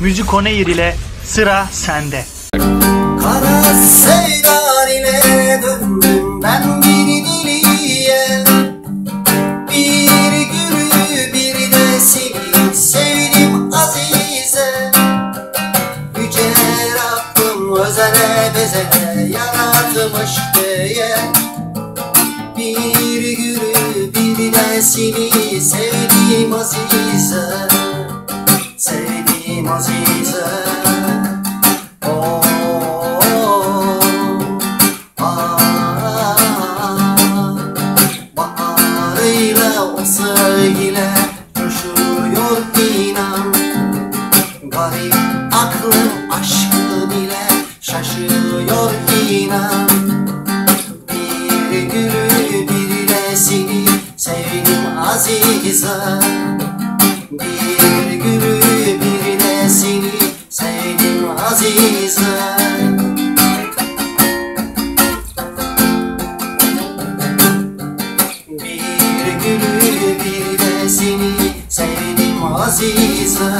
Müzik Oneyir ile sıra sende. Kara sevdan ile döndüm ben bir deliye. Bir gülü bir de seni sevdim azize. Yüce Rabbim özene bezene yaratmış diye. Bir gülü bir de seni sevdim azize o sevgiyle coşuyor inan Garip aklım aşkın ile şaşıyor inan Bir gülü bir de seni sevdim azize Bir gülü azize Bir gülü bir de seni sevdim azize